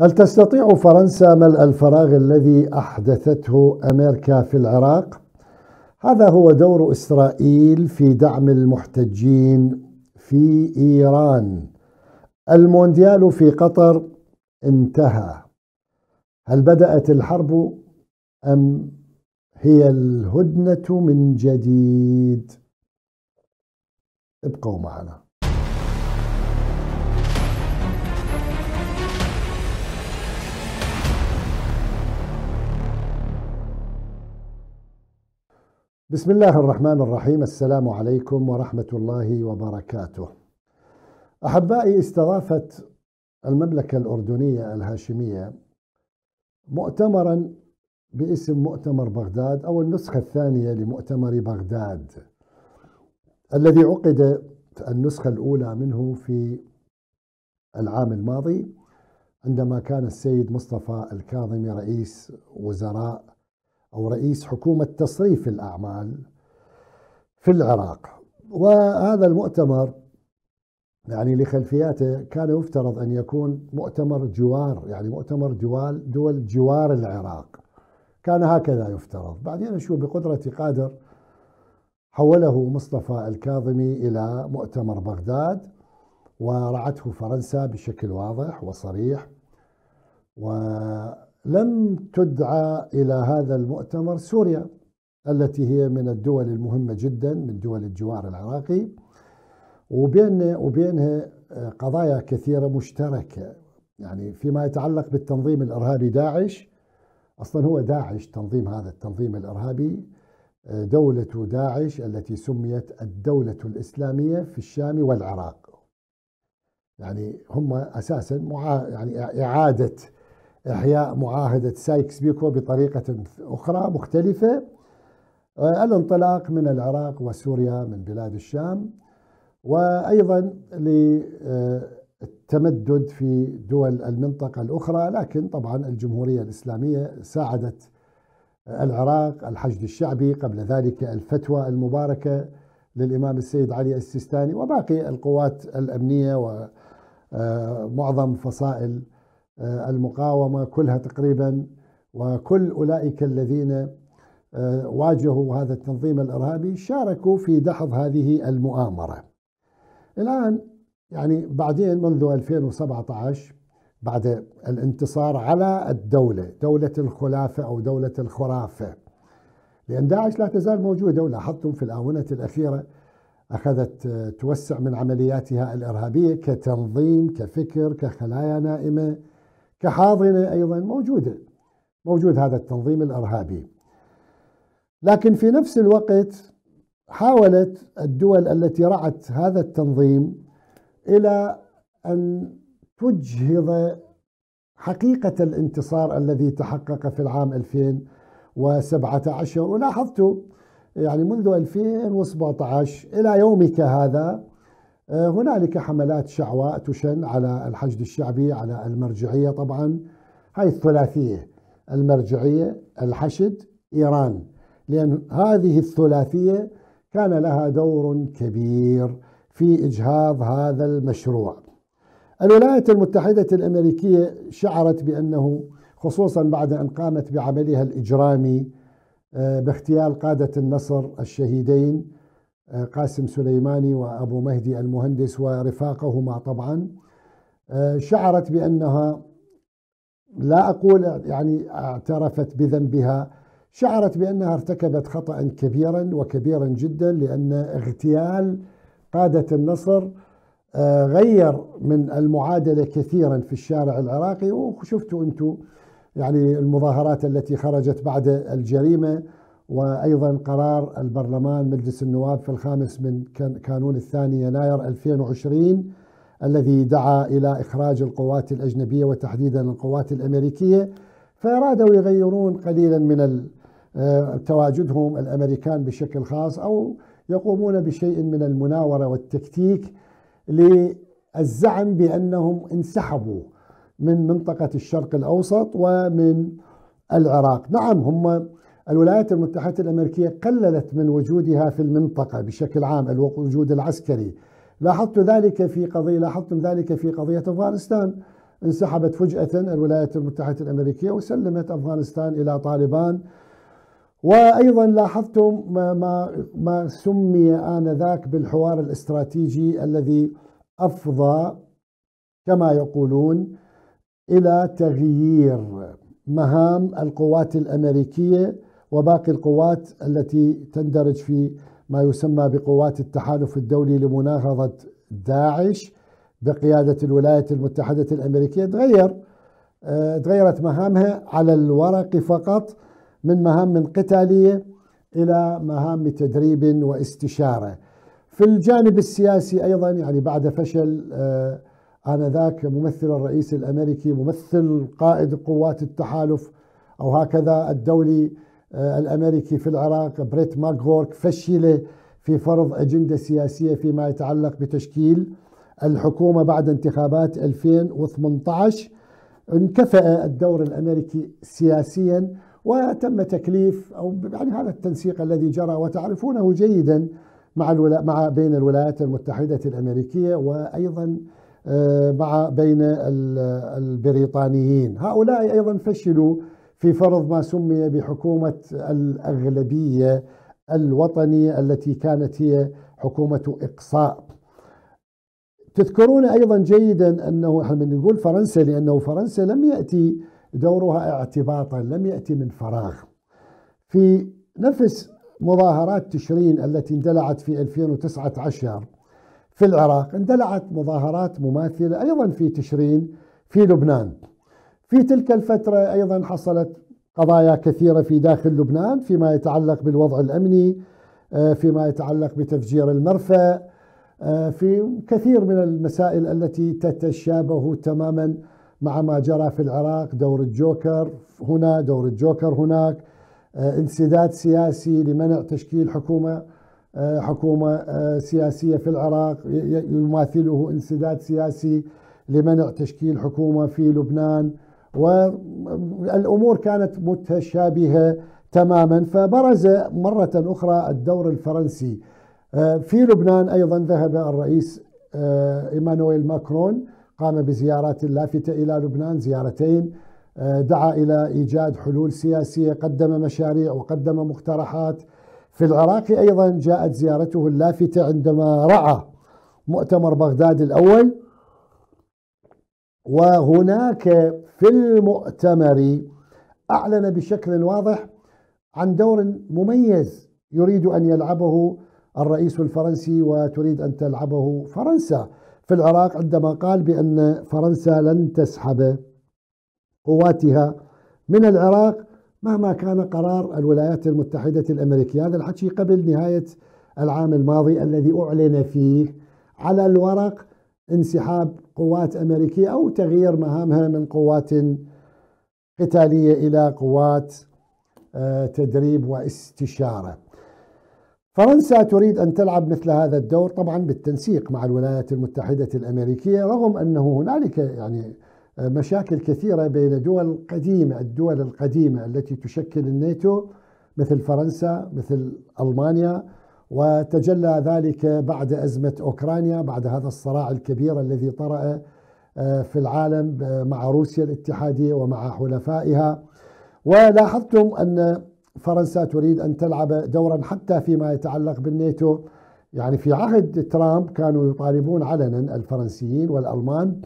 هل تستطيع فرنسا ملء الفراغ الذي أحدثته أمريكا في العراق؟ هذا هو دور إسرائيل في دعم المحتجين في إيران. المونديال في قطر انتهى. هل بدأت الحرب أم هي الهدنة من جديد؟ ابقوا معنا. بسم الله الرحمن الرحيم السلام عليكم ورحمة الله وبركاته أحبائي استضافت المملكة الأردنية الهاشمية مؤتمرا باسم مؤتمر بغداد أو النسخة الثانية لمؤتمر بغداد الذي عقد النسخة الأولى منه في العام الماضي عندما كان السيد مصطفى الكاظمي رئيس وزراء أو رئيس حكومة تصريف الأعمال في العراق. وهذا المؤتمر يعني لخلفياته كان يفترض أن يكون مؤتمر جوار يعني مؤتمر دول دول جوار العراق. كان هكذا يفترض. بعدين نشوف بقدرة قادر حوله مصطفى الكاظمي إلى مؤتمر بغداد ورعته فرنسا بشكل واضح وصريح و لم تدعى إلى هذا المؤتمر سوريا التي هي من الدول المهمة جدا من دول الجوار العراقي. وبين وبينها قضايا كثيرة مشتركة. يعني فيما يتعلق بالتنظيم الإرهابي داعش أصلا هو داعش تنظيم هذا التنظيم الإرهابي. دولة داعش التي سميت الدولة الإسلامية في الشام والعراق. يعني هم أساسا مع يعني إعادة إحياء معاهدة سايكس بيكو بطريقة أخرى مختلفة. آه، الانطلاق من العراق وسوريا من بلاد الشام وأيضا للتمدد في دول المنطقة الأخرى. لكن طبعا الجمهورية الإسلامية ساعدت العراق الحشد الشعبي قبل ذلك الفتوى المباركة للإمام السيد علي السيستاني وباقي القوات الأمنية ومعظم فصائل آه، المقاومة كلها تقريبا وكل أولئك الذين آه، واجهوا هذا التنظيم الإرهابي شاركوا في دحض هذه المؤامرة. الآن يعني بعدين منذ 2017 بعد الانتصار على الدولة دولة الخلافة أو دولة الخرافة. لأن داعش لا تزال موجودة ولاحظتم في الآونة الأخيرة أخذت آه، توسع من عملياتها الإرهابية كتنظيم كفكر كخلايا نائمة. كحاضنة أيضا موجودة موجود هذا التنظيم الإرهابي. لكن في نفس الوقت حاولت الدول التي رعت هذا التنظيم إلى أن تجهض حقيقة الانتصار الذي تحقق في العام 2017 ولاحظت يعني منذ 2017 إلى يومك هذا هنالك حملات شعواء تشن على الحشد الشعبي على المرجعية طبعا. هاي الثلاثية المرجعية الحشد إيران. لأن هذه الثلاثية كان لها دور كبير في إجهاض هذا المشروع. الولايات المتحدة الأمريكية شعرت بأنه خصوصا بعد أن قامت بعملها الإجرامي آه، باغتيال قادة النصر الشهيدين قاسم سليماني وأبو مهدي المهندس ورفاقهما طبعا. آه، شعرت بأنها لا أقول يعني اعترفت بذنبها شعرت بأنها ارتكبت خطأ كبيرا وكبيرا جدا لأن اغتيال قادة النصر آه، غير من المعادلة كثيرا في الشارع العراقي. وشفتوا أنتم يعني المظاهرات التي خرجت بعد الجريمة وأيضا قرار البرلمان مجلس النواب في الخامس من كانون الثاني يناير 2020 الذي دعا إلى إخراج القوات الأجنبية وتحديدا القوات الأمريكية. فأرادوا يغيرون قليلا من آه، تواجدهم الأمريكان بشكل خاص أو يقومون بشيء من المناورة والتكتيك للزعم بأنهم انسحبوا من منطقة الشرق الأوسط ومن العراق. نعم هم الولايات المتحدة الأمريكية قللت من وجودها في المنطقة بشكل عام الوجود العسكري. لاحظت ذلك في قضية لاحظتم ذلك في قضية أفغانستان. انسحبت فجأة الولايات المتحدة الأمريكية وسلمت أفغانستان إلى طالبان. وأيضا لاحظتم ما, ما سمي آنذاك بالحوار الاستراتيجي الذي أفضى كما يقولون إلى تغيير مهام القوات الأمريكية وباقي القوات التي تندرج في ما يسمى بقوات التحالف الدولي لمناهضة داعش بقيادة الولايات المتحدة الأمريكية. تغير آه، تغيرت مهامها على الورق فقط من مهام قتالية إلى مهام تدريب واستشارة. في الجانب السياسي أيضا يعني بعد فشل آه، آنذاك ممثل الرئيس الأمريكي ممثل قائد قوات التحالف أو هكذا الدولي آه، الأمريكي في العراق بريت ماكغورك فشل في فرض أجندة سياسية فيما يتعلق بتشكيل الحكومة بعد انتخابات 2018 انكفأ الدور الأمريكي سياسيا وتم تكليف أو يعني هذا التنسيق الذي جرى وتعرفونه جيدا مع الولا مع بين الولايات المتحدة الأمريكية وأيضا آه، مع بين البريطانيين. هؤلاء أيضا فشلوا في فرض ما سمي بحكومة الأغلبية الوطنية التي كانت هي حكومة إقصاء. تذكرون أيضا جيدا أنه إحنا نقول فرنسا لأنه فرنسا لم يأتي دورها اعتباطا لم يأتي من فراغ. في نفس مظاهرات تشرين التي اندلعت في 2019 في العراق اندلعت مظاهرات مماثلة أيضا في تشرين في لبنان. في تلك الفترة أيضا حصلت قضايا كثيرة في داخل لبنان فيما يتعلق بالوضع الأمني آه، فيما يتعلق بتفجير المرفأ آه، في كثير من المسائل التي تتشابه تماما مع ما جرى في العراق دور الجوكر هنا دور الجوكر هناك آه، انسداد سياسي لمنع تشكيل حكومة حكومة سياسية في العراق يماثله انسداد سياسي لمنع تشكيل حكومة في لبنان. والأمور كانت متشابهة تماما فبرز مرة أخرى الدور الفرنسي. آه، في لبنان أيضا ذهب الرئيس آه، إيمانويل ماكرون قام بزيارات لافتة إلى لبنان زيارتين آه، دعا إلى إيجاد حلول سياسية قدم مشاريع وقدم مقترحات. في العراق أيضا جاءت زيارته اللافتة عندما رعى مؤتمر بغداد الأول. وهناك في المؤتمر أعلن بشكل واضح عن دور مميز يريد أن يلعبه الرئيس الفرنسي وتريد أن تلعبه فرنسا في العراق عندما قال بأن فرنسا لن تسحب قواتها من العراق مهما كان قرار الولايات المتحدة الأمريكية. هذا الحكي قبل نهاية العام الماضي الذي أعلن فيه على الورق انسحاب قوات أمريكية أو تغيير مهامها من قوات قتالية إلى قوات آه، تدريب واستشارة. فرنسا تريد أن تلعب مثل هذا الدور طبعا بالتنسيق مع الولايات المتحدة الأمريكية رغم أنه هنالك يعني آه، مشاكل كثيرة بين دول قديمة الدول القديمة التي تشكل الناتو مثل فرنسا مثل ألمانيا وتجلى ذلك بعد أزمة أوكرانيا بعد هذا الصراع الكبير الذي طرأ آه، في العالم آه، مع روسيا الاتحادية ومع حلفائها. ولاحظتم أن فرنسا تريد أن تلعب دورا حتى فيما يتعلق بالناتو. يعني في عهد ترامب كانوا يطالبون علنا الفرنسيين والألمان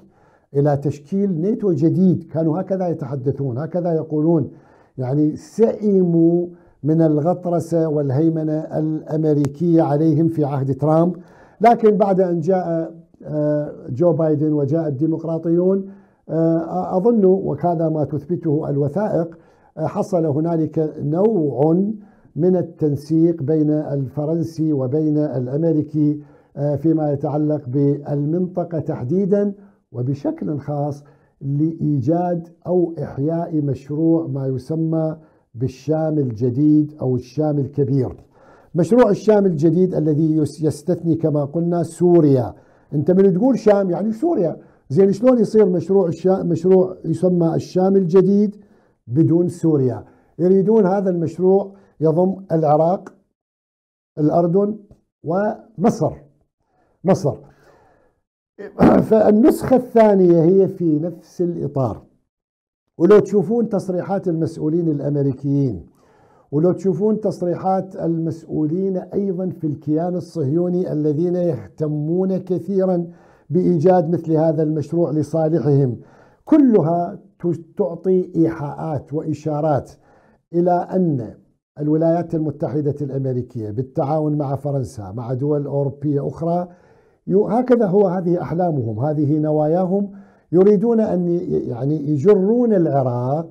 إلى تشكيل ناتو جديد. كانوا هكذا يتحدثون هكذا يقولون. يعني سئموا من الغطرسة والهيمنة الأمريكية عليهم في عهد ترامب. لكن بعد أن جاء آه، جو بايدن وجاء الديمقراطيون آه، أظن وكذا ما تثبته الوثائق آه، حصل هنالك نوع من التنسيق بين الفرنسي وبين الأمريكي فيما يتعلق بالمنطقة تحديدا وبشكل خاص لإيجاد أو إحياء مشروع ما يسمى بالشام الجديد أو الشام الكبير. مشروع الشام الجديد الذي يستثني كما قلنا سوريا. أنت من تقول شام يعني سوريا. زين شلون يصير مشروع الشام مشروع يسمى الشام الجديد بدون سوريا؟ يريدون هذا المشروع يضم العراق الأردن ومصر. مصر. فالنسخة الثانية هي في نفس الإطار. ولو تشوفون تصريحات المسؤولين الأمريكيين ولو تشوفون تصريحات المسؤولين أيضا في الكيان الصهيوني الذين يهتمون كثيرا بإيجاد مثل هذا المشروع لصالحهم كلها تعطي إيحاءات وإشارات إلى أن الولايات المتحدة الأمريكية بالتعاون مع فرنسا مع دول أوروبية أخرى هكذا هو هذه أحلامهم هذه نواياهم يريدون أن يعني يجرون العراق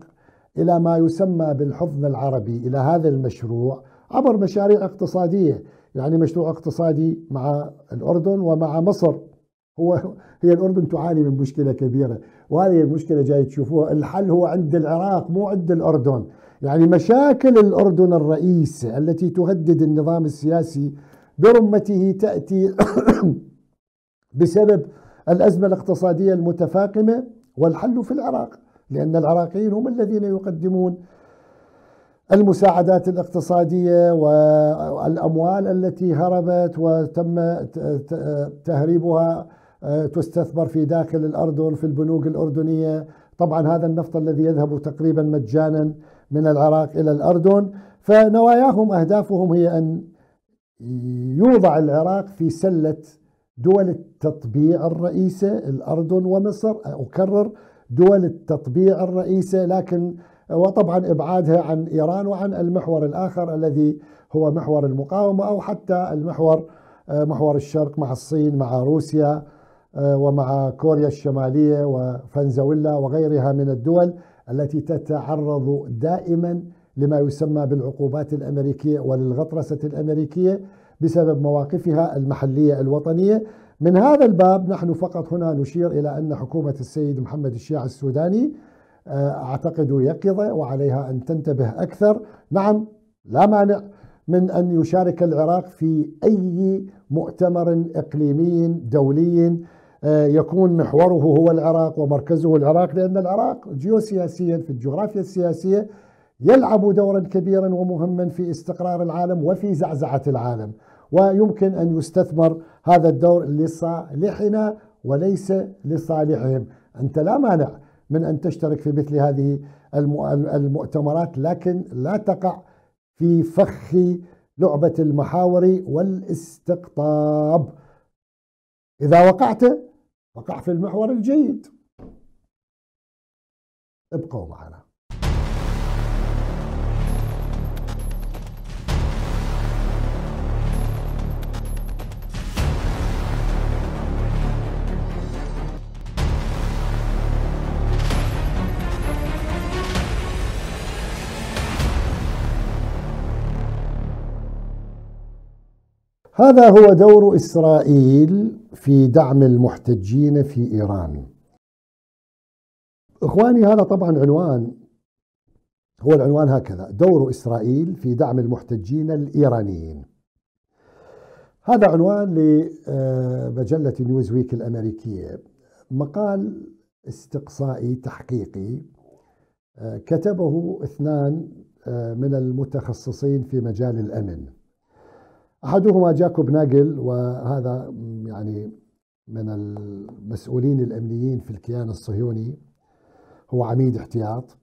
إلى ما يسمى بالحضن العربي إلى هذا المشروع عبر مشاريع اقتصادية يعني مشروع اقتصادي مع الأردن ومع مصر. هو هي الأردن تعاني من مشكلة كبيرة وهذه المشكلة جاي تشوفوها. الحل هو عند العراق مو عند الأردن. يعني مشاكل الأردن الرئيسة التي تهدد النظام السياسي برمته تأتي بسبب الأزمة الاقتصادية المتفاقمة والحل في العراق لأن العراقيين هم الذين يقدمون المساعدات الاقتصادية والأموال التي هربت وتم تهريبها آه، تستثمر في داخل الأردن في البنوك الأردنية. طبعا هذا النفط الذي يذهب تقريبا مجانا من العراق إلى الأردن. فنواياهم أهدافهم هي أن يوضع العراق في سلة دول التطبيع الرئيسة الأردن ومصر أكرر دول التطبيع الرئيسة لكن وطبعا إبعادها عن إيران وعن المحور الآخر الذي هو محور المقاومة أو حتى المحور محور الشرق مع الصين مع روسيا ومع كوريا الشمالية وفنزويلا وغيرها من الدول التي تتعرض دائما لما يسمى بالعقوبات الأمريكية وللغطرسة الأمريكية. بسبب مواقفها المحلية الوطنية. من هذا الباب نحن فقط هنا نشير إلى أن حكومة السيد محمد الشيع السوداني آه، أعتقد يقظة وعليها أن تنتبه أكثر. نعم لا مانع من أن يشارك العراق في أي مؤتمر إقليمي دولي آه، يكون محوره هو العراق ومركزه العراق لأن العراق جيوسياسيا في الجغرافيا السياسية يلعب دورا كبيرا ومهما في استقرار العالم وفي زعزعة العالم. ويمكن أن يستثمر هذا الدور لصالحنا وليس لصالحهم. أنت لا مانع من أن تشترك في مثل هذه المؤتمرات لكن لا تقع في فخ لعبة المحاور والاستقطاب. إذا وقعت وقع في المحور الجيد. ابقوا معنا. هذا هو دور إسرائيل في دعم المحتجين في إيران. إخواني هذا طبعا عنوان هو العنوان هكذا دور إسرائيل في دعم المحتجين الإيرانيين. هذا عنوان لمجلة نيوزويك الأمريكية. مقال استقصائي تحقيقي كتبه اثنان من المتخصصين في مجال الأمن. أحدهما جاكوب ناجل وهذا يعني من المسؤولين الأمنيين في الكيان الصهيوني. هو عميد احتياط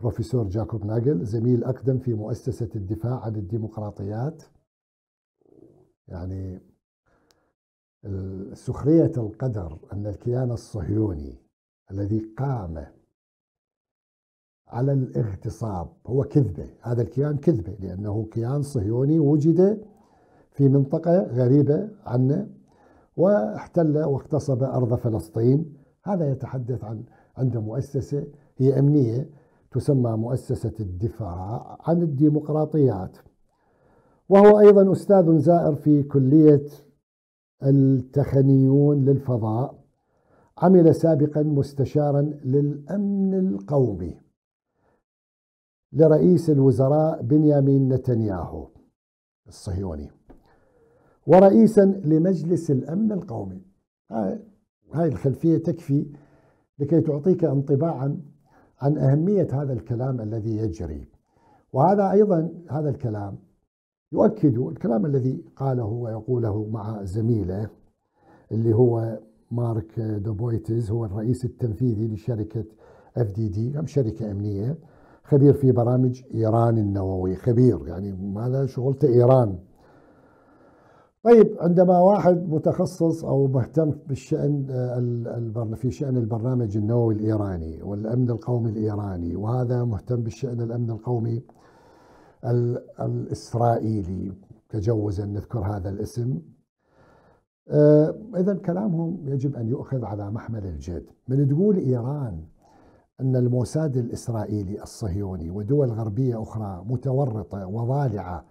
بروفيسور جاكوب ناجل زميل أقدم في مؤسسة الدفاع عن الديمقراطيات. يعني سخريه القدر أن الكيان الصهيوني الذي قام على الاغتصاب هو كذبة. هذا الكيان كذبة لأنه كيان صهيوني وجد في منطقة غريبة عنا واحتل واغتصب أرض فلسطين. هذا يتحدث عن عند مؤسسة هي أمنية تسمى مؤسسة الدفاع عن الديمقراطيات. وهو أيضا أستاذ زائر في كلية التخنيون للفضاء. عمل سابقا مستشارا للأمن القومي لرئيس الوزراء بنيامين نتنياهو الصهيوني. ورئيسا لمجلس الأمن القومي. هاي الخلفية تكفي لكي تعطيك انطباعا عن أهمية هذا الكلام الذي يجري. وهذا أيضا هذا الكلام يؤكد الكلام الذي قاله ويقوله مع زميله اللي هو مارك دوبويتز هو الرئيس التنفيذي لشركة أف دي دي شركة أمنية خبير في برامج إيران النووي. خبير يعني هذا شغلته؟ إيران. طيب عندما واحد متخصص أو مهتم بالشأن في شأن البرنامج النووي الإيراني والأمن القومي الإيراني وهذا مهتم بالشأن الأمن القومي الإسرائيلي تجوزا نذكر هذا الاسم. آه، اذا كلامهم يجب أن يؤخذ على محمل الجد. من تقول إيران أن الموساد الإسرائيلي الصهيوني ودول غربية أخرى متورطة وضالعة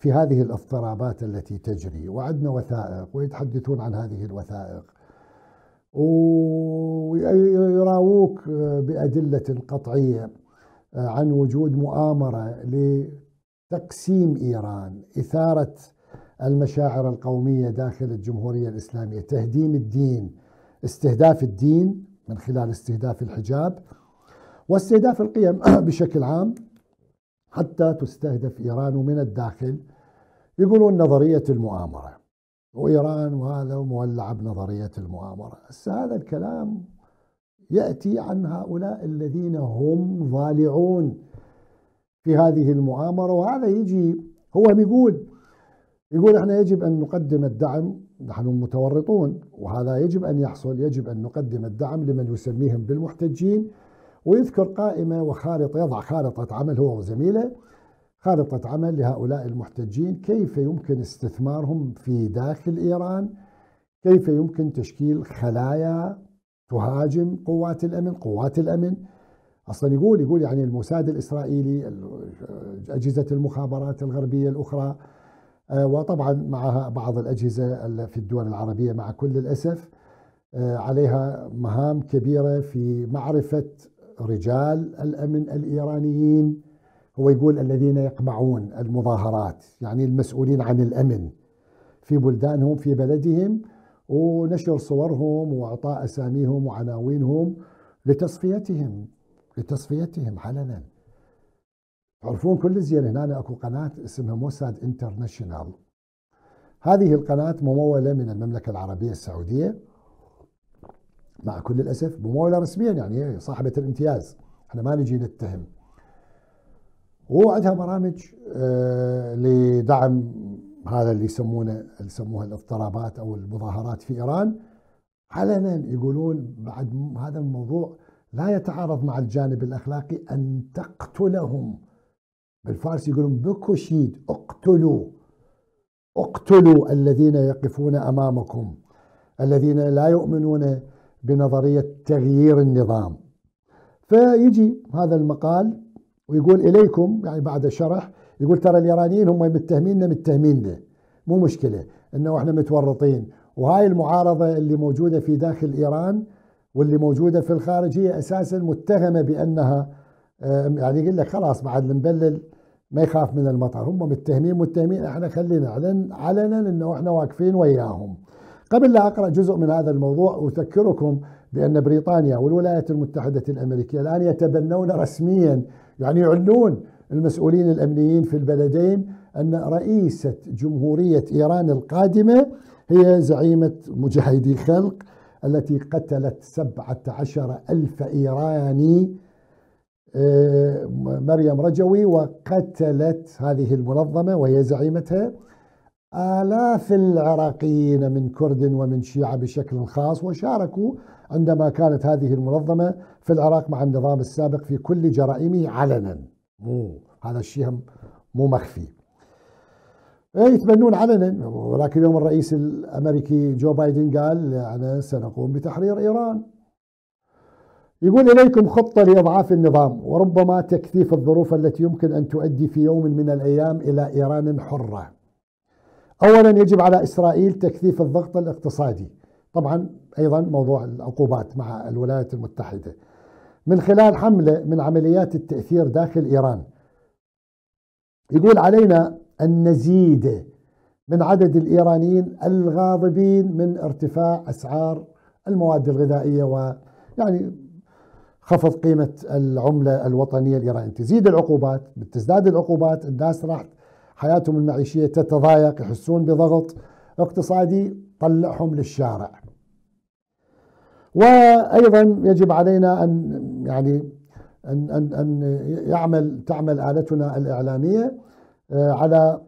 في هذه الاضطرابات التي تجري وعندنا وثائق ويتحدثون عن هذه الوثائق. ويراووك بأدلة قطعية عن وجود مؤامرة لتقسيم إيران إثارة المشاعر القومية داخل الجمهورية الإسلامية تهديم الدين استهداف الدين من خلال استهداف الحجاب واستهداف القيم بشكل عام. حتى تستهدف إيران من الداخل. يقولون نظرية المؤامرة. وإيران وهذا مولع بنظرية المؤامرة. بس هذا الكلام يأتي عن هؤلاء الذين هم ضالعون في هذه المؤامرة. وهذا يجي هو بيقول يقول إحنا يجب أن نقدم الدعم نحن متورطون وهذا يجب أن يحصل يجب أن نقدم الدعم لمن يسميهم بالمحتجين. ويذكر قائمة وخارطة يضع خارطة عمل هو وزميله خارطة عمل لهؤلاء المحتجين كيف يمكن استثمارهم في داخل إيران؟ كيف يمكن تشكيل خلايا تهاجم قوات الأمن قوات الأمن؟ أصلا يقول يقول يعني الموساد الإسرائيلي أجهزة المخابرات الغربية الأخرى آه، وطبعا معها بعض الأجهزة في الدول العربية مع كل الأسف آه، عليها مهام كبيرة في معرفة رجال الأمن الإيرانيين هو يقول الذين يقمعون المظاهرات يعني المسؤولين عن الأمن في بلدانهم في بلدهم ونشر صورهم وإعطاء أساميهم وعناوينهم لتصفيتهم لتصفيتهم علنا تعرفون كل زين هنا أكو قناة اسمها موساد انترناشونال. هذه القناة ممولة من المملكة العربية السعودية. مع كل الأسف ممولة رسميا يعني هي صاحبة الامتياز. إحنا ما نجي نتهم. وعندها برامج آه، لدعم هذا اللي يسمونه اللي يسموها الاضطرابات أو المظاهرات في إيران. علنا يقولون بعد هذا الموضوع لا يتعارض مع الجانب الأخلاقي أن تقتلهم. بالفارسي يقولون بكوشيد اقتلوا. اقتلوا الذين يقفون أمامكم الذين لا يؤمنون بنظرية تغيير النظام. فيجي هذا المقال ويقول إليكم يعني بعد شرح يقول ترى الإيرانيين هم متهميننا متهميننا. مو مشكلة إنه إحنا متورطين. وهاي المعارضة اللي موجودة في داخل إيران واللي موجودة في الخارج هي أساسا متهمة بأنها يعني يقول لك خلاص بعد نبلل ما يخاف من المطر. هم متهمين متهمين إحنا خلينا نعلن علنا إنه إحنا واقفين وياهم. قبل لا أقرأ جزء من هذا الموضوع أذكركم بأن بريطانيا والولايات المتحدة الأمريكية الآن يتبنون رسميا يعني يعلنون المسؤولين الأمنيين في البلدين أن رئيسة جمهورية إيران القادمة هي زعيمة مجاهدي خلق التي قتلت سبعة عشر ألف إيراني آه، مريم رجوي وقتلت هذه المنظمة وهي زعيمتها. آلاف العراقيين من كرد ومن شيعة بشكل خاص وشاركوا عندما كانت هذه المنظمة في العراق مع النظام السابق في كل جرائمه علنا. مو هذا الشيء مو مخفي. يتبنون علنا. ولكن يوم الرئيس الأمريكي جو بايدن قال أنا سنقوم بتحرير إيران. يقول إليكم خطة لإضعاف النظام وربما تكثيف الظروف التي يمكن أن تؤدي في يوم من الأيام إلى إيران حرة. اولا يجب على إسرائيل تكثيف الضغط الاقتصادي. طبعا أيضا موضوع العقوبات مع الولايات المتحدة. من خلال حملة من عمليات التأثير داخل إيران يقول علينا أن نزيد من عدد الإيرانيين الغاضبين من ارتفاع أسعار المواد الغذائية ويعني خفض قيمة العملة الوطنية الايرانيه تزيد العقوبات بتزداد العقوبات الناس راح حياتهم المعيشية تتضايق يحسون بضغط اقتصادي طلعهم للشارع. وأيضا يجب علينا أن يعني أن أن أن يعمل تعمل آلتنا الإعلامية آه، على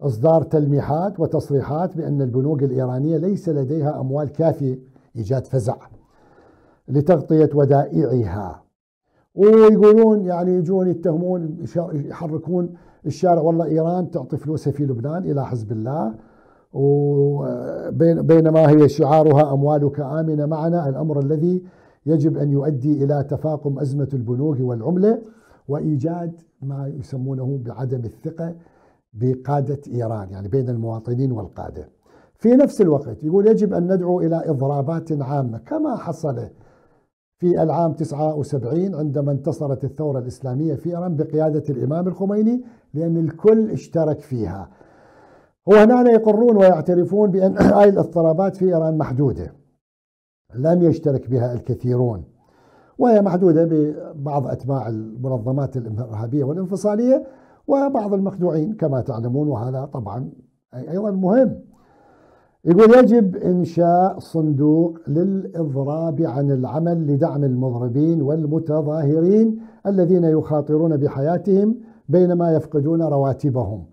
إصدار تلميحات وتصريحات بأن البنوك الإيرانية ليس لديها أموال كافية إيجاد فزع لتغطية ودائعها. ويقولون يعني يجون يتهمون يحركون الشارع والله إيران تعطي فلوسها في لبنان إلى حزب الله. وبينما هي شعارها أموالك آمنة معنا الأمر الذي يجب أن يؤدي إلى تفاقم أزمة البنوك والعملة وإيجاد ما يسمونه بعدم الثقة بقادة إيران يعني بين المواطنين والقادة. في نفس الوقت يقول يجب أن ندعو إلى إضرابات عامة كما حصل في العام 79 عندما انتصرت الثورة الإسلامية في إيران بقيادة الإمام الخميني لأن الكل اشترك فيها. وهنا يقرون ويعترفون بأن هذه الاضطرابات في إيران محدودة. لم يشترك بها الكثيرون. وهي محدودة ببعض أتباع المنظمات الإرهابية والانفصالية وبعض المخدوعين كما تعلمون وهذا طبعا أيضا مهم. يقول يجب إنشاء صندوق للإضراب عن العمل لدعم المضربين والمتظاهرين الذين يخاطرون بحياتهم بينما يفقدون رواتبهم.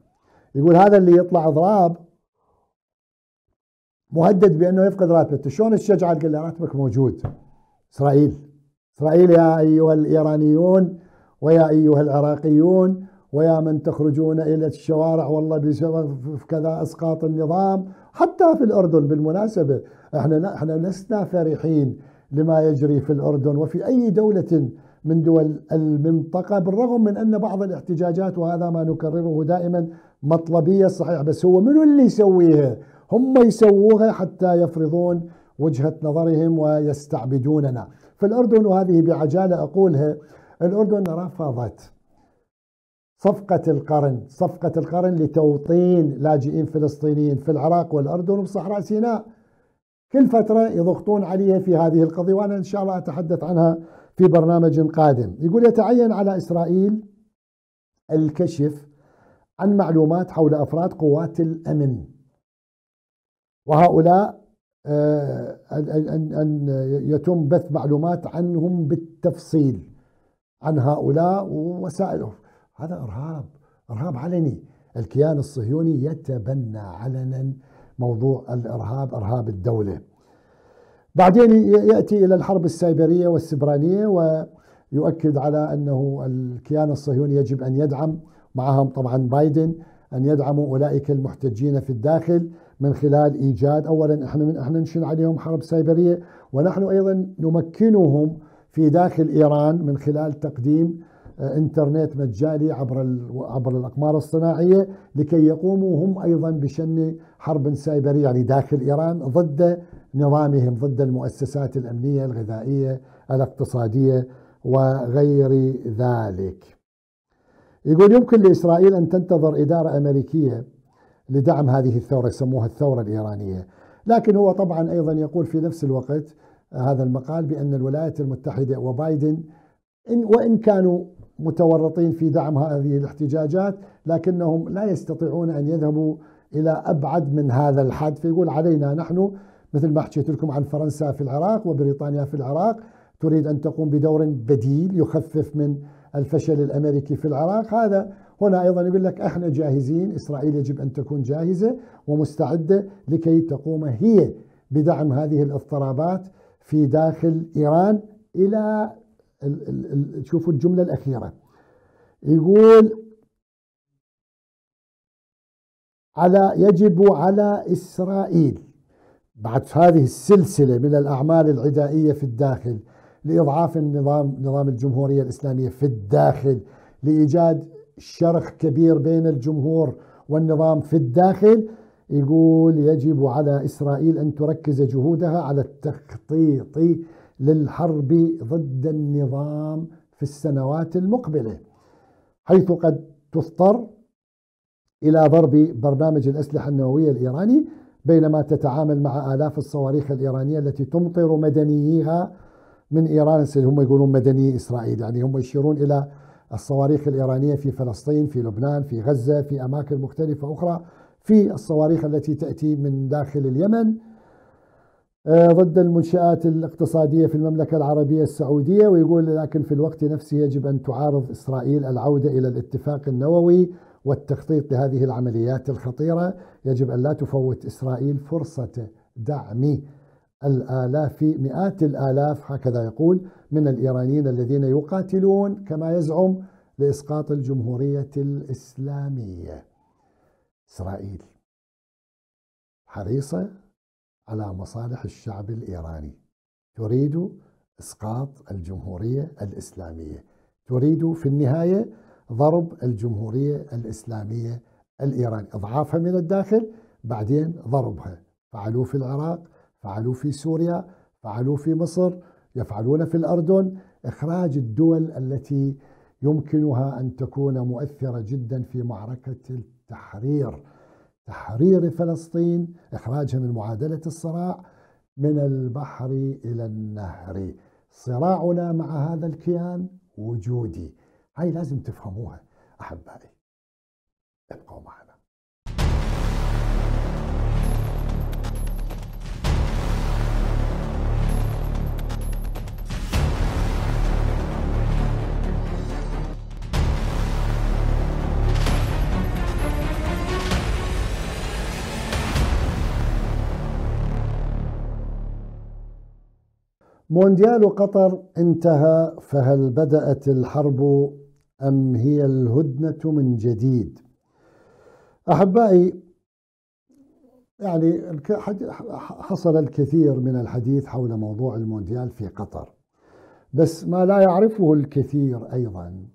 يقول هذا اللي يطلع إضراب مهدد بأنه يفقد راتبه. شلون الشجعة؟ قال له راتبك موجود. إسرائيل. إسرائيل يا أيها الإيرانيون ويا أيها العراقيون ويا من تخرجون إلى الشوارع والله بسبب كذا إسقاط النظام حتى في الأردن بالمناسبة إحنا إحنا لسنا فرحين لما يجري في الأردن وفي أي دولة من دول المنطقة بالرغم من أن بعض الاحتجاجات وهذا ما نكرره دائما مطلبية صحيح بس هو منو اللي يسويها؟ هم يسووها حتى يفرضون وجهة نظرهم ويستعبدوننا. في الأردن وهذه بعجالة أقولها الأردن رفضت صفقة القرن صفقة القرن لتوطين لاجئين فلسطينيين في العراق والأردن وصحراء سيناء. كل فترة يضغطون عليها في هذه القضية وأنا إن شاء الله أتحدث عنها في برنامج قادم. يقول يتعين على إسرائيل الكشف عن معلومات حول أفراد قوات الأمن. وهؤلاء آه، أن يتم بث معلومات عنهم بالتفصيل عن هؤلاء ووسائلهم. هذا إرهاب إرهاب علني. الكيان الصهيوني يتبنى علنا موضوع الإرهاب إرهاب الدولة. بعدين يأتي إلى الحرب السيبرية والسبرانية ويؤكد على أنه الكيان الصهيوني يجب أن يدعم معهم طبعا بايدن أن يدعموا أولئك المحتجين في الداخل من خلال إيجاد. أولا إحنا من إحنا نشن عليهم حرب سيبرية ونحن أيضا نمكنهم في داخل إيران من خلال تقديم انترنت مجاني عبر عبر الأقمار الصناعية لكي يقوموا هم أيضا بشن حرب سيبريه يعني داخل إيران ضد نظامهم ضد المؤسسات الأمنية الغذائية الاقتصادية وغير ذلك. يقول يمكن لإسرائيل أن تنتظر إدارة أمريكية لدعم هذه الثورة يسموها الثورة الإيرانية، لكن هو طبعا أيضا يقول في نفس الوقت هذا المقال بأن الولايات المتحدة وبايدن إن وإن كانوا متورطين في دعم هذه الاحتجاجات لكنهم لا يستطيعون أن يذهبوا إلى أبعد من هذا الحد فيقول علينا نحن مثل ما حكيت لكم عن فرنسا في العراق وبريطانيا في العراق تريد أن تقوم بدور بديل يخفف من الفشل الأمريكي في العراق. هذا هنا أيضا يقول لك إحنا جاهزين إسرائيل يجب أن تكون جاهزة ومستعدة لكي تقوم هي بدعم هذه الاضطرابات في داخل إيران إلى شوفوا الجملة الأخيرة. يقول على يجب على إسرائيل بعد هذه السلسلة من الأعمال العدائية في الداخل لإضعاف النظام نظام الجمهورية الإسلامية في الداخل لإيجاد شرخ كبير بين الجمهور والنظام في الداخل. يقول يجب على إسرائيل أن تركز جهودها على التخطيط للحرب ضد النظام في السنوات المقبلة حيث قد تضطر إلى ضرب برنامج الأسلحة النووية الإيراني بينما تتعامل مع آلاف الصواريخ الإيرانية التي تمطر مدنييها من إيران. هم يقولون مدني إسرائيل يعني هم يشيرون إلى الصواريخ الإيرانية في فلسطين في لبنان في غزة في أماكن مختلفة أخرى في الصواريخ التي تأتي من داخل اليمن. ضد المنشآت الاقتصادية في المملكة العربية السعودية ويقول لكن في الوقت نفسه يجب أن تعارض إسرائيل العودة إلى الاتفاق النووي والتخطيط لهذه العمليات الخطيرة. يجب أن لا تفوت إسرائيل فرصة دعم الآلاف مئات الآلاف هكذا يقول من الإيرانيين الذين يقاتلون كما يزعم لإسقاط الجمهورية الإسلامية. إسرائيل حريصة على مصالح الشعب الإيراني. تريد إسقاط الجمهورية الإسلامية. تريد في النهاية ضرب الجمهورية الإسلامية الإيرانية. إضعافها من الداخل بعدين ضربها. فعلوا في العراق فعلوا في سوريا فعلوا في مصر يفعلون في الأردن. إخراج الدول التي يمكنها أن تكون مؤثرة جدا في معركة التحرير. تحرير فلسطين إخراجها من معادلة الصراع من البحر إلى النهر. صراعنا مع هذا الكيان وجودي. هاي لازم تفهموها أحبائي. ابقوا معنا. مونديال قطر انتهى فهل بدأت الحرب أم هي الهدنة من جديد؟ أحبائي يعني حصل الكثير من الحديث حول موضوع المونديال في قطر. بس ما لا يعرفه الكثير أيضا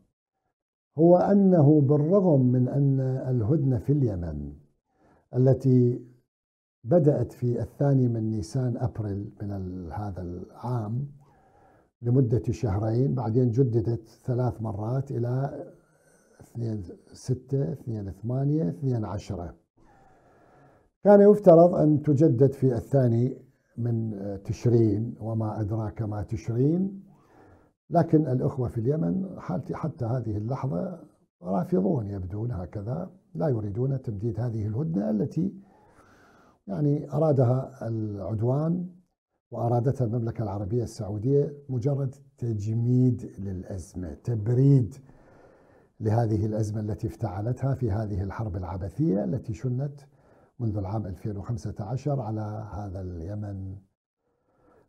هو أنه بالرغم من أن الهدنة في اليمن التي بدأت في الثاني من نيسان أبريل من هذا العام لمدة شهرين بعدين جددت ثلاث مرات إلى 2 6 2 8 2 10 كان يفترض أن تجدد في الثاني من تشرين وما أدراك ما تشرين لكن الأخوة في اليمن حتى هذه اللحظة رافضون يبدون هكذا لا يريدون تمديد هذه الهدنة التي يعني أرادها العدوان وأرادتها المملكة العربية السعودية مجرد تجميد للأزمة تبريد لهذه الأزمة التي افتعلتها في هذه الحرب العبثية التي شنت منذ العام 2015 على هذا اليمن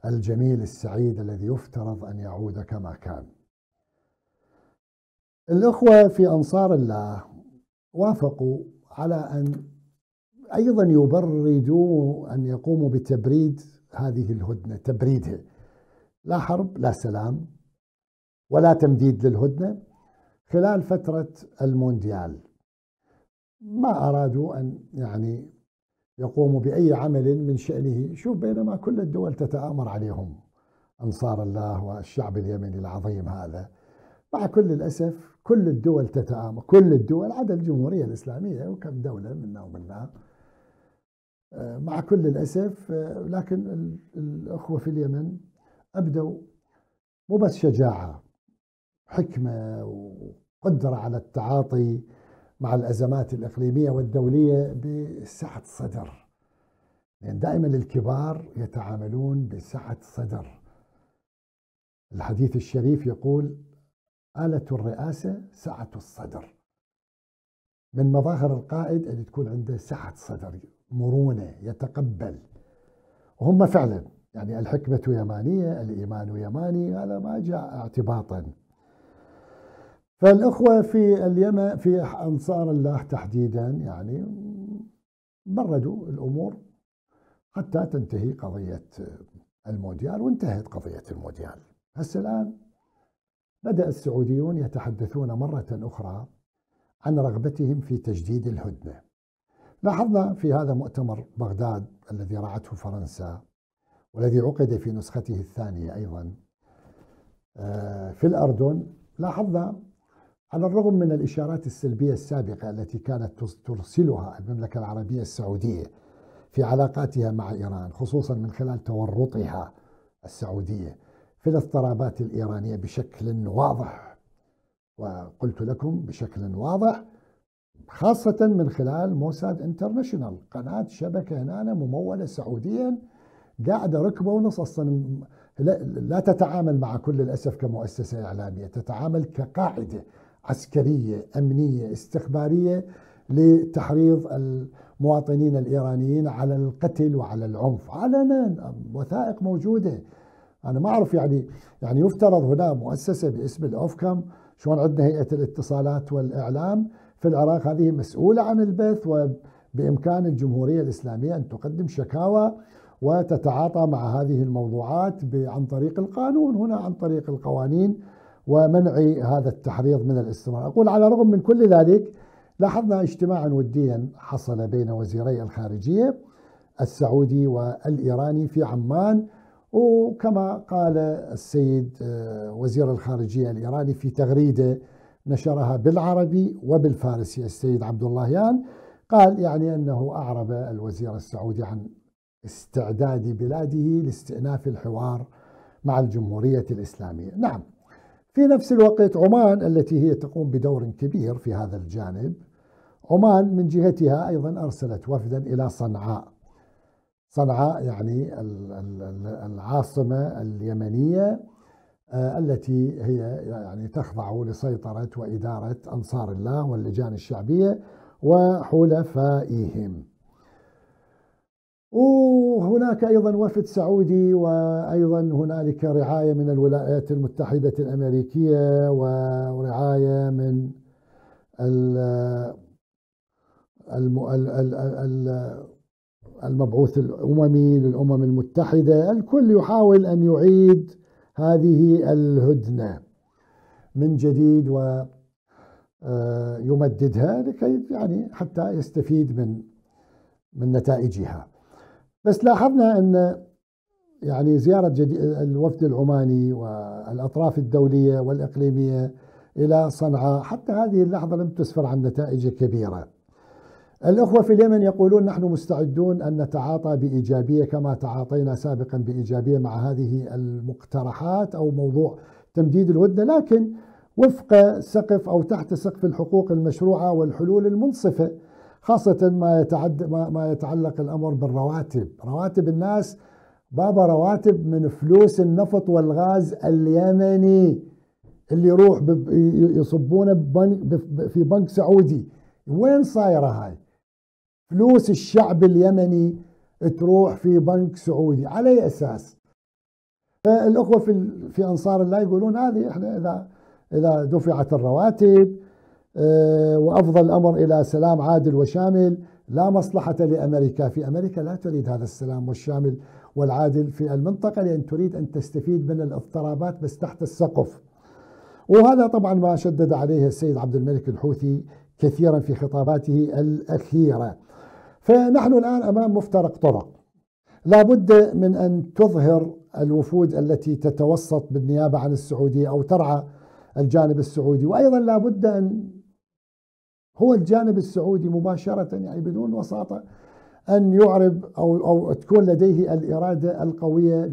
الجميل السعيد الذي يفترض أن يعود كما كان. الأخوة في أنصار الله وافقوا على أن أيضا يبردوا أن يقوموا بتبريد هذه الهدنة تبريدها لا حرب لا سلام ولا تمديد للهدنة خلال فترة المونديال. ما أرادوا أن يعني يقوموا بأي عمل من شأنه. شوف بينما كل الدول تتآمر عليهم أنصار الله والشعب اليمني العظيم هذا. مع كل الأسف كل الدول تتآمر كل الدول عدا الجمهورية الإسلامية وكم دولة منا ومنا مع كل الأسف لكن الأخوة في اليمن أبدوا مو بس شجاعة حكمة وقدرة على التعاطي مع الأزمات الإقليمية والدولية بسعة صدر. يعني دائما الكبار يتعاملون بسعة صدر. الحديث الشريف يقول آلة الرئاسة سعة الصدر. من مظاهر القائد أن تكون عنده سعة صدر. مرونة يتقبل. وهم فعلا يعني الحكمة يمانية الإيمان يماني هذا ما جاء اعتباطا. فالأخوة في اليمن في أنصار الله تحديدا يعني بردوا الأمور حتى تنتهي قضية المونديال وانتهت قضية المونديال هسه الآن بدأ السعوديون يتحدثون مرة أخرى عن رغبتهم في تجديد الهدنة. لاحظنا في هذا مؤتمر بغداد الذي رعته فرنسا والذي عقد في نسخته الثانية أيضا آه، في الأردن لاحظنا على الرغم من الإشارات السلبية السابقة التي كانت ترسلها المملكة العربية السعودية في علاقاتها مع إيران خصوصا من خلال تورطها السعودية في الاضطرابات الإيرانية بشكل واضح وقلت لكم بشكل واضح خاصة من خلال موساد انترناشونال. قناة شبكة هنا ممولة سعوديا قاعدة ركبة ونص أصلا لا تتعامل مع كل الأسف كمؤسسة إعلامية تتعامل كقاعدة عسكرية أمنية استخبارية لتحريض المواطنين الإيرانيين على القتل وعلى العنف. علنا وثائق موجودة. أنا ما أعرف يعني يعني يفترض هنا مؤسسة باسم الأوفكم شلون عندنا هيئة الاتصالات والإعلام في العراق هذه مسؤولة عن البث وبإمكان الجمهورية الإسلامية أن تقدم شكاوى وتتعاطى مع هذه الموضوعات عن طريق القانون هنا عن طريق القوانين ومنع هذا التحريض من الاستمرار. أقول على الرغم من كل ذلك لاحظنا اجتماعا وديا حصل بين وزيري الخارجية السعودي والإيراني في عمان وكما قال السيد آه، وزير الخارجية الإيراني في تغريدة نشرها بالعربي وبالفارسي. السيد عبد اللهيان قال يعني أنه أعرب الوزير السعودي عن استعداد بلاده لاستئناف الحوار مع الجمهورية الإسلامية. نعم في نفس الوقت عمان التي هي تقوم بدور كبير في هذا الجانب عمان من جهتها أيضا أرسلت وفدا إلى صنعاء. صنعاء يعني العاصمة اليمنية التي هي يعني تخضع لسيطرة وإدارة أنصار الله واللجان الشعبية وحلفائهم. وهناك أيضا وفد سعودي وأيضا هنالك رعاية من الولايات المتحدة الأمريكية ورعاية من المبعوث الأممي للأمم المتحدة. الكل يحاول أن يعيد هذه الهدنة من جديد ويمددها لكي يعني حتى يستفيد من من نتائجها. بس لاحظنا أن يعني زيارة الوفد العماني والأطراف الدولية والإقليمية إلى صنعاء حتى هذه اللحظة لم تسفر عن نتائج كبيرة. الأخوة في اليمن يقولون نحن مستعدون أن نتعاطى بإيجابية كما تعاطينا سابقا بإيجابية مع هذه المقترحات أو موضوع تمديد الهدنة لكن وفق سقف أو تحت سقف الحقوق المشروعة والحلول المنصفة خاصة ما يتعد ما يتعلق الأمر بالرواتب. رواتب الناس بابا رواتب من فلوس النفط والغاز اليمني اللي يروح يصبونه في بنك سعودي. وين صايرة هاي؟ فلوس الشعب اليمني تروح في بنك سعودي على أي أساس؟ فالأخوة في في أنصار الله يقولون هذه إحنا إذا إذا دفعت الرواتب آه، وافضى الأمر إلى سلام عادل وشامل لا مصلحة لأمريكا. في أمريكا لا تريد هذا السلام والشامل والعادل في المنطقة لأن تريد أن تستفيد من الاضطرابات بس تحت السقف. وهذا طبعا ما شدد عليه السيد عبد الملك الحوثي كثيرا في خطاباته الأخيرة. فنحن الآن أمام مفترق طرق. لا بد من أن تظهر الوفود التي تتوسط بالنيابة عن السعودية أو ترعى الجانب السعودي. وأيضا لا بد أن هو الجانب السعودي مباشرة يعني بدون وساطة أن يعرب أو, أو تكون لديه الإرادة القوية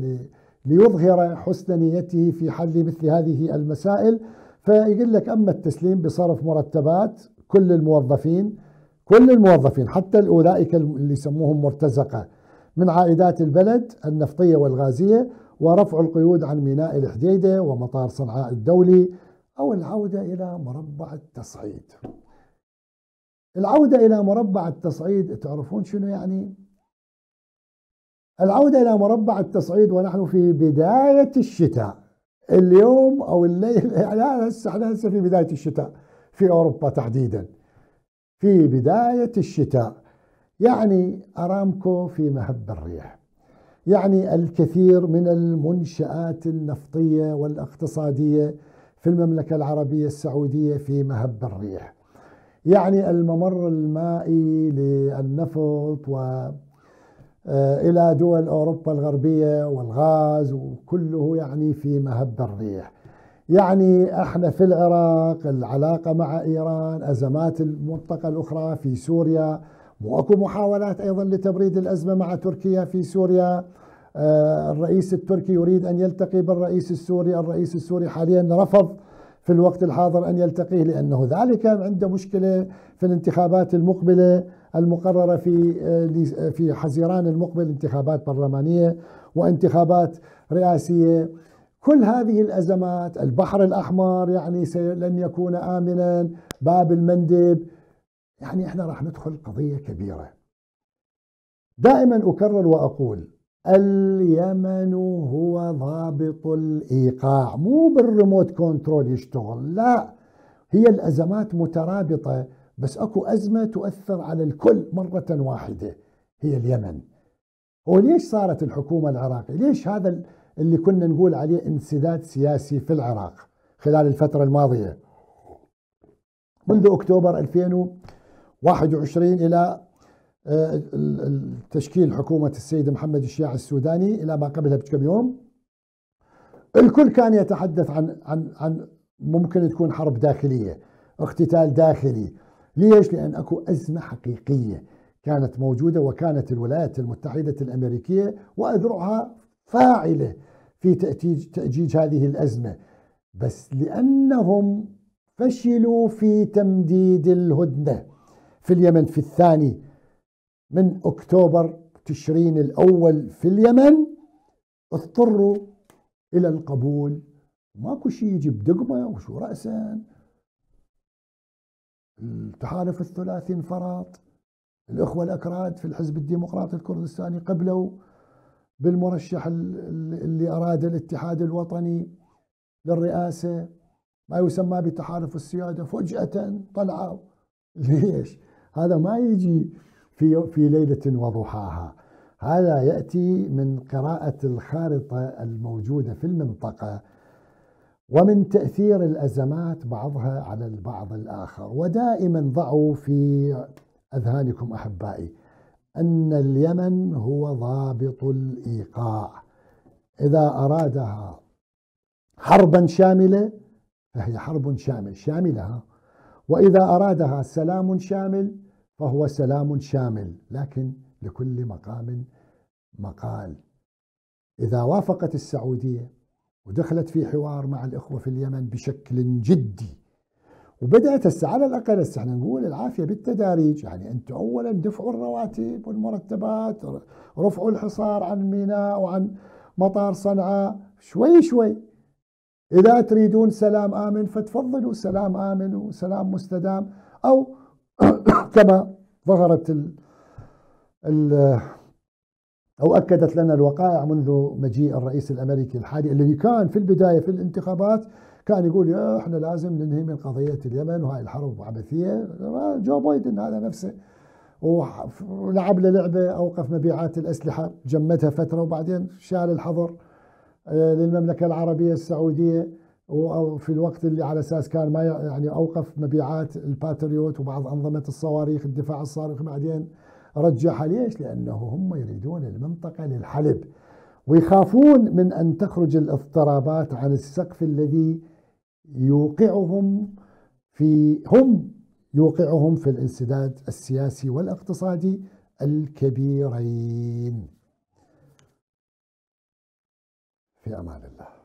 ليظهر حسن نيته في حل مثل هذه المسائل. فيقول لك أما التسليم بصرف مرتبات كل الموظفين كل الموظفين حتى أولئك اللي يسموهم مرتزقة من عائدات البلد النفطية والغازية ورفع القيود عن ميناء الحديدة ومطار صنعاء الدولي أو العودة إلى مربع التصعيد. العودة إلى مربع التصعيد تعرفون شنو يعني؟ العودة إلى مربع التصعيد ونحن في بداية الشتاء. اليوم أو الليل لا هسه إحنا هسه في بداية الشتاء في أوروبا تحديداً. في بداية الشتاء. يعني أرامكو في مهب الريح. يعني الكثير من المنشآت النفطية والاقتصادية في المملكة العربية السعودية في مهب الريح. يعني الممر المائي للنفط و آه، إلى دول أوروبا الغربية والغاز وكله يعني في مهب الريح. يعني إحنا في العراق العلاقة مع إيران أزمات المنطقة الأخرى في سوريا واكو محاولات أيضا لتبريد الأزمة مع تركيا في سوريا. آه، الرئيس التركي يريد أن يلتقي بالرئيس السوري، الرئيس السوري حاليا رفض في الوقت الحاضر أن يلتقيه لأنه ذلك عنده مشكلة في الانتخابات المقبلة المقررة في في حزيران المقبل انتخابات برلمانية وانتخابات رئاسية. كل هذه الأزمات البحر الأحمر يعني لن يكون آمنا باب المندب يعني إحنا راح ندخل قضية كبيرة. دائما أكرر وأقول اليمن هو ضابط الإيقاع مو بال remote control يشتغل لا. هي الأزمات مترابطة بس أكو أزمة تؤثر على الكل مرة واحدة هي اليمن. وليش صارت الحكومة العراقية؟ ليش هذا اللي كنا نقول عليه انسداد سياسي في العراق خلال الفترة الماضية. منذ أكتوبر 2021 إلى آه، تشكيل حكومة السيد محمد الشياع السوداني إلى ما قبلها بكم يوم. الكل كان يتحدث عن عن عن ممكن تكون حرب داخلية اقتتال داخلي. ليش؟ لأن أكو أزمة حقيقية كانت موجودة وكانت الولايات المتحدة الأمريكية وأذرعها فاعلة في تأجيج, تأجيج هذه الأزمة. بس لأنهم فشلوا في تمديد الهدنة في اليمن في الثاني. من أكتوبر تشرين الأول في اليمن اضطروا إلى القبول. ماكو شيء يجيب دقمة وشو رأسا. التحالف الثلاثي انفرط. الأخوة الأكراد في الحزب الديمقراطي الكردستاني قبلوا. بالمرشح اللي أراد الاتحاد الوطني للرئاسة ما يسمى بتحالف السيادة فجأة طلعوا ليش؟ هذا ما يجي في في ليلة وضحاها. هذا يأتي من قراءة الخارطة الموجودة في المنطقة ومن تأثير الأزمات بعضها على البعض الآخر. ودائما ضعوا في أذهانكم أحبائي. أن اليمن هو ضابط الإيقاع. إذا أرادها حربا شاملة فهي حرب شامل شاملة وإذا أرادها سلام شامل فهو سلام شامل لكن لكل مقام مقال. إذا وافقت السعودية ودخلت في حوار مع الإخوة في اليمن بشكل جدي وبدأت هسه على الأقل هسه إحنا نقول العافية بالتداريج. يعني أنتم أولا دفعوا الرواتب والمرتبات رفعوا الحصار عن ميناء وعن مطار صنعاء. شوي شوي. إذا تريدون سلام آمن فتفضلوا سلام آمن وسلام مستدام. أو كما ظهرت ال ال أو أكدت لنا الوقائع منذ مجيء الرئيس الأمريكي الحالي الذي كان في البداية في الانتخابات كان يقول يا إحنا لازم ننهي من قضية اليمن وهاي الحرب عبثية جو بايدن هذا نفسه. ولعب له لعبة أوقف مبيعات الأسلحة جمدها فترة وبعدين شال الحظر آه، للمملكة العربية السعودية. وفي الوقت اللي على أساس كان ما يعني أوقف مبيعات الباتريوت وبعض أنظمة الصواريخ الدفاع الصاروخي بعدين رجعها ليش؟ لأنه هم يريدون المنطقة للحلب ويخافون من أن تخرج الاضطرابات عن السقف الذي يوقعهم في هم يوقعهم في الانسداد السياسي والاقتصادي الكبيرين. في أمان الله.